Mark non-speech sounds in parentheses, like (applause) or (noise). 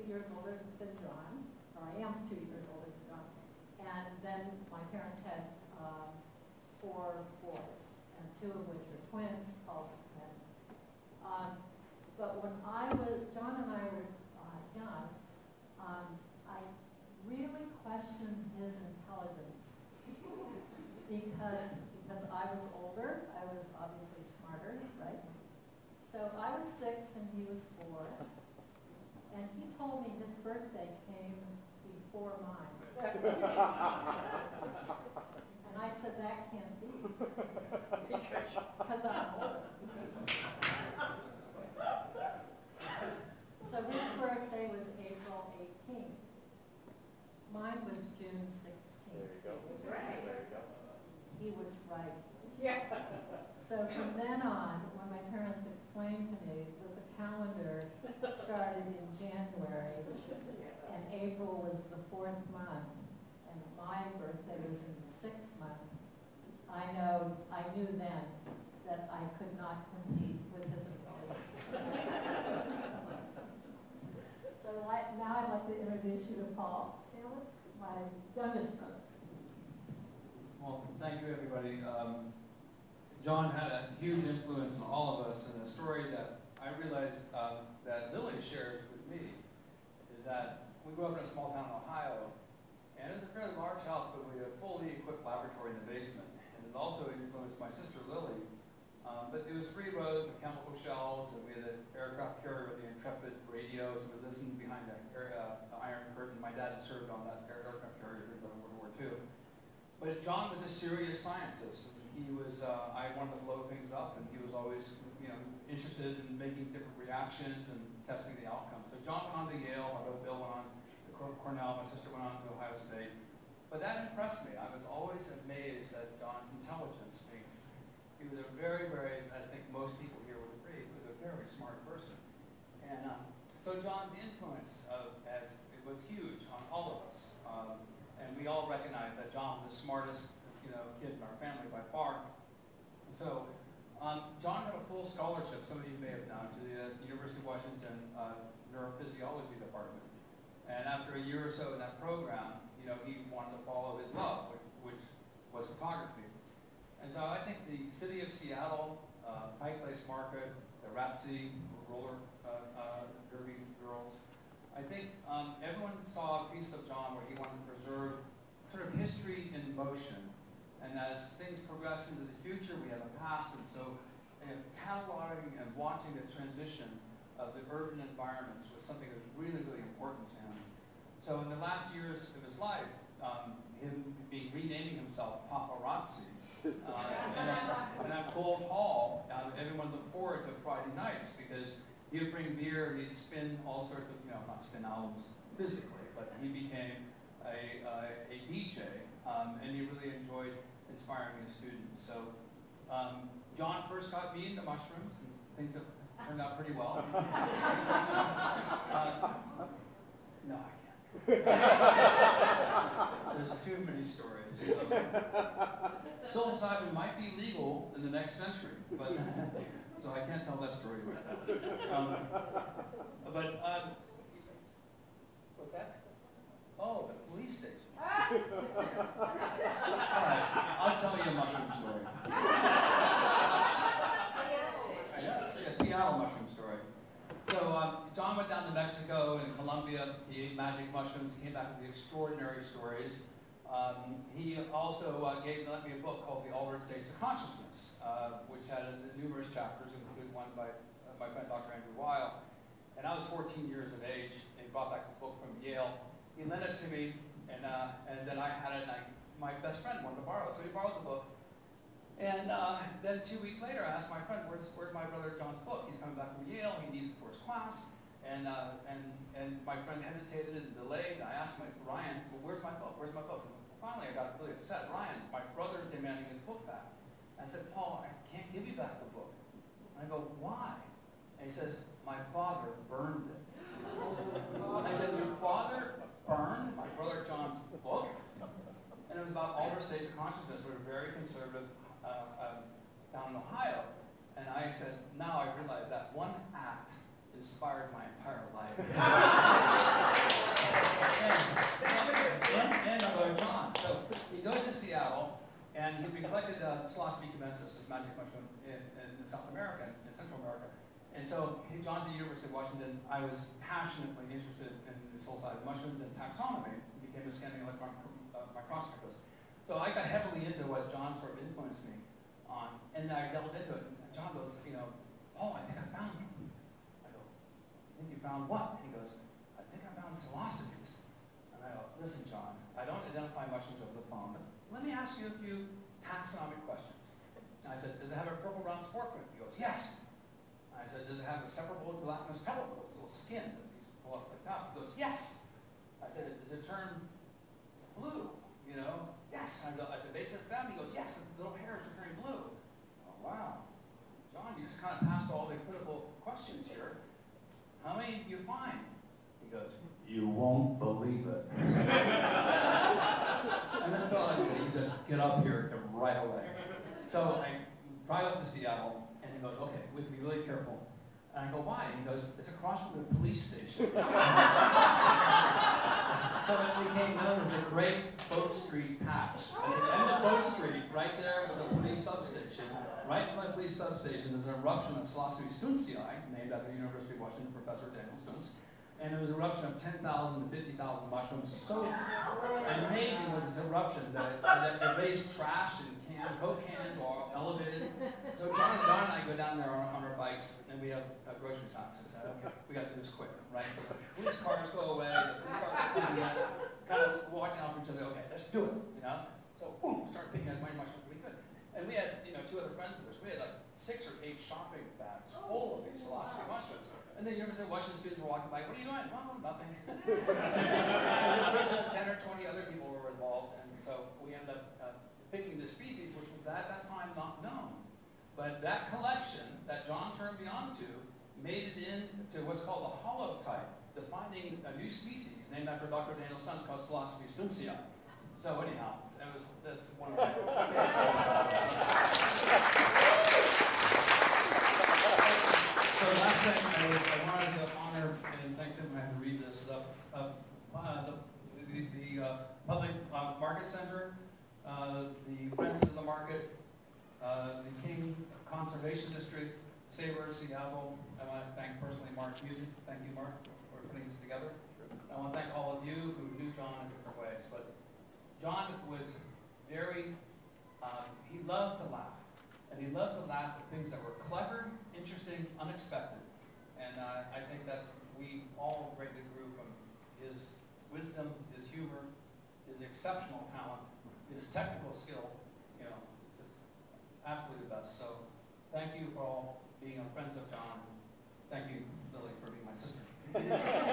two years older than John, or I am two years older than John. And then my parents had um, four boys, and two of which are twins, also men. Um, But when I was, John and I were uh, young, um, I really questioned his intelligence. Because, because I was older, I was obviously smarter, right? So I was six and he was four. And he told me his birthday came before mine. (laughs) And I said, that can't be. (laughs) Because I'm older. So his birthday was April eighteenth. Mine was June sixteenth. There you go. Right. There you go. He was right. Yeah. So from then on, when my parents explained to me that the calendar started in January, and April was the fourth month, and my birthday was in the sixth month, I know, I knew then that I could not compete with his abilities. So I- now I'd like to introduce you to Paul Stamets, my youngest brother. Well, thank you, everybody. Um, John had a huge influence on all of us, and a story that I realized um, that Lilly shares with me is that we grew up in a small town in Ohio, and it was a fairly large house, but we had a fully equipped laboratory in the basement. And it also influenced my sister Lilly. Um, but it was three rows of chemical shelves, and we had an aircraft carrier with the Intrepid radio, so we listened behind the, uh, the Iron Curtain. My dad served on that aircraft carrier during World War II. But John was a serious scientist. He was, uh, I wanted to blow things up, and he was always, you know, interested in making different reactions and testing the outcomes. So John went on to Yale, my brother Bill went on to Cor- Cornell, my sister went on to Ohio State. But that impressed me. I was always amazed at John's intelligence. He was a very, very, I think most people here would agree, he was a very smart person. And um, so John's influence uh, as, it was huge on all of us. Um, and we all recognize that John was the smartest, you know, kid in our family by far. So um, John had a full scholarship, some of you may have known, to the University of Washington uh, Neurophysiology Department. And after a year or so in that program, you know, he wanted to follow his love, which, which was photography. And so I think the city of Seattle, uh, Pike Place Market, the Rat City roller uh, uh, derby girls, I think um, everyone saw a piece of John where he wanted to preserve sort of history in motion. And as things progress into the future, we have a past, and so uh, cataloging and watching the transition of the urban environments was something that was really, really important to him. So in the last years of his life, um, him being renaming himself Paparazzi, uh, (laughs) and, and at Gould Hall, uh, everyone looked forward to Friday nights because he would bring beer and he'd spin all sorts of, you know, not spin albums physically, but he became a, uh, a DJ, um, and he really enjoyed inspiring his students. So um, John first got me into mushrooms, and things have turned out pretty well. (laughs) uh, no, I can't. (laughs) There's too many stories. So. Psilocybin might be legal in the next century, but (laughs) so I can't tell that story right now. Um, but um, what's that? Oh, the police station. All right, I'll tell you a mushroom story. Yeah, it's a Seattle mushroom story. So um, John went down to Mexico and Colombia. He ate magic mushrooms. He came back with the extraordinary stories. Um, he also uh, gave let me a book called The Altered States of Consciousness, uh, which had numerous chapters, including one by uh, my friend Dr. Andrew Weil. And I was 14 years of age, and he brought back this book from Yale. He lent it to me, and, uh, and then I had it, and I, my best friend wanted to borrow it, so he borrowed the book. And uh, then two weeks later, I asked my friend, where's, where's my brother John's book? He's coming back from Yale, he needs it for his class. And, uh, and, and my friend hesitated and delayed. I asked my, Ryan, well, where's my book? Where's my book? Finally, I got really upset. Ryan, my brother's demanding his book back. I said, Paul, I can't give you back the book. And I go, why? And he says, my father burned it. I said, your father burned my brother John's book? And it was about altered states of consciousness. We were very conservative uh, um, down in Ohio. And I said, now I realize that one act is inspired my entire life. (laughs) and, and another John. So he goes to Seattle, and he we collected uh, Psilocybe cubensis, this magic mushroom in, in South America, in Central America. And so he John's at the University of Washington. I was passionately interested in the psilocybin mushrooms and taxonomy. He became a scanning electron uh, microscopist. So I got heavily into what John sort of influenced me on, and I delved into it. And John goes, you know, oh, I think I found it. I go, I think you found what? He goes, I think I found psilocybes. And I go, listen, John, I don't identify mushrooms over the phone, but let me ask you a few taxonomic questions. And I said, does it have a purple brown spore print? He goes, yes. I said, does it have a separable gelatinous pellicle, little skin that you pull up like that? He goes, yes. I said, does it turn blue? You know, yes. And I go, at the base of the stem, he goes, yes, the little hairs are turning blue. Oh, wow. John, you just kind of passed all the critical questions here. How many do you find? He goes, you won't believe it. and that's all I said. Up here right away. So I drive up to Seattle, and he goes, okay, we have to be really careful. And I go, why? And he goes, it's across from the police station. (laughs) so it became known as the Great Boat Street Patch. And at the end of Boat Street, right there with the police substation, right in front of the police substation, there's an eruption of Psilocybe stuntzii, named after University of Washington professor Daniel Stuntz. And it was an eruption of 10,000 to 50,000 mushrooms. So amazing was this eruption that that it raised trash and cans, Coke cans were elevated. So John, John and I go down there on, on our bikes, and we have uh, grocery sacks. And said, okay, we got to do this quick, right? So police cars go away, the police cars in, kind of watching out for each other. Okay, let's do it, you know? So boom, we started picking as many mushrooms as we could. And we had, you know, two other friends with us. We had like six or eight shopping bags full of. And then you University of Washington students were walking by, what are you doing? Well, nothing. (laughs) and then 10 or 20 other people were involved, and so we ended up uh, picking the species, which was at that time not known. But that collection that John turned me on to made it into what's called the holotype, defining a new species named after Dr. Daniel Stuntz called Psilocybe stuntzii. So anyhow, that was that's one of my (laughs) So last thing I was, I wanted to honor and thank them, I have to read this, uh, uh, uh, the, the, the, uh, Public, uh, Market Center, uh, the Friends of the Market, uh, the King Conservation District, Sabre, Seattle, I want to thank personally Mark Music, thank you, Mark, for putting this together. I want to thank all of you who knew John in different ways, but John was very, um, he loved to laugh. And he loved to laugh at things that were clever, interesting, unexpected. And uh, I think that's, we all greatly grew from his wisdom, his humor, his exceptional talent, his technical skill, you know, just absolutely the best. So thank you for all being friends of John. Thank you, Lilly, for being my sister. (laughs)